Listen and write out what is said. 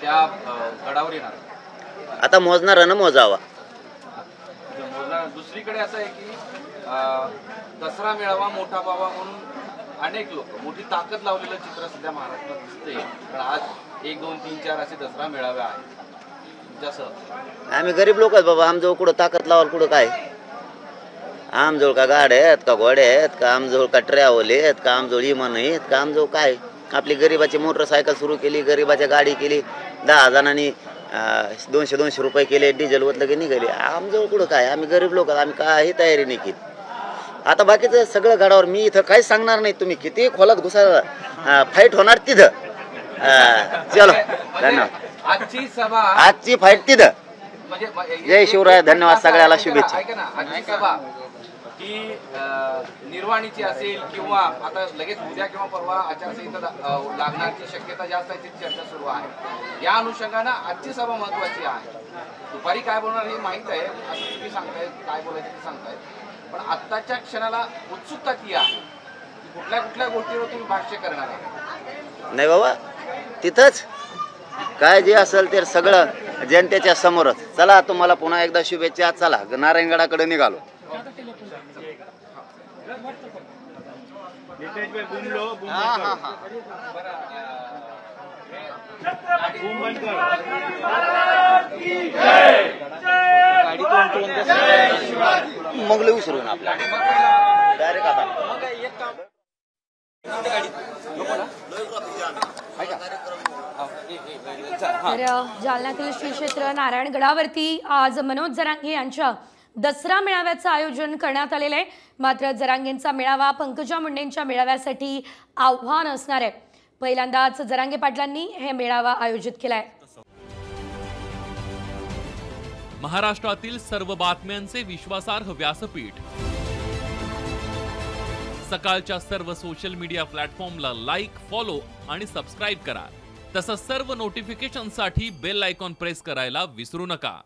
त्या गडावर येणार. आता मोजणारानं मोजावा. मोजणार- दुसरीकडे असं आहे की दसरा मेळावा मोठा बाबा म्हणून अनेक लोक मोठी ताकद लावलेलं चित्र सध्या महाराष्ट्रात दिसते पण आज एक दोन तीन चार असे दसरा मेळावे आहेत. जसं आम्ही गरीब लोक आहेत बाबा आमजवळ कुठं ताकद लावाल कुठं काय? आमजवळ का गाड्या आहेत का घोड्या आहेत का आमजवळ का ट्रॅव्हल आहेत का आमजवळ इमान आहेत का आमजवळ काय? आपली गरिबाची मोटरसायकल सुरू केली गरिबाच्या गाडी केली दहा जणांनी दोनशे दोनशे रुपये केले डिझेल वतलं की निघाली. आमजवळ कुठं काय? आम्ही गरीब लोक आम्ही काही तयारी नाही केली. आता बाकीचं सगळं गाडावर मी इथं काहीच सांगणार नाही. तुम्ही किती खोलात घुसा फाईट होणार तिथं. चलो धन्यवाद. आजची फाईट तिथं. म्हणजे जय शिवराय, धन्यवाद, सगळ्याला शुभेच्छा. की ही निर्वाणीची असेल किंवा आता लगेच उद्या किंवा परवा आचारसंहिता लागण्याची शक्यता जास्त आहे त्याची चर्चा सुरू आहे. या अनुषंगानं आजची सभा महत्वाची आहे. दुपारी काय बोलणार हे माहीत आहे असं तुम्ही सांगताय काय बोलायचं ते सांगताय. पण आत्ताच्या क्षणाला उत्सुकता ती आहे. की कुठल्या कुठल्या गोष्टीवर तुम्ही भाष्य करणार आहे? नाही बाबा तिथंच. काय जे असेल ते सगळं जनतेच्या समोरच. चला तुम्हाला पुन्हा एकदा शुभेच्छा. चला नारायणगडाकडे निघालो. मग लई होईल आपल्या डायरेक्ट आता. तर जालन्यातील श्री क्षेत्र नारायणगडावरती आज मनोज जरांगे यांच्या दसरा मेळाव्याचं आयोजन करण्यात आलेलं आहे. मात्र जरांगेंचा मेळावा पंकजा मुंडेंच्या मेळाव्यासाठी आव्हान असणार आहे. पहिल्यांदाच जरांगे पाटलांनी हे मेळावा आयोजित केलाय. महाराष्ट्रातील सर्व बातम्यांचे विश्वासार्ह व्यासपीठ. सकाळच्या सर्व सोशल मीडिया प्लॅटफॉर्मला लाईक फॉलो आणि सबस्क्राईब करा. तसंच सर्व नोटिफिकेशनसाठी बेल आयकॉन प्रेस करायला विसरू नका.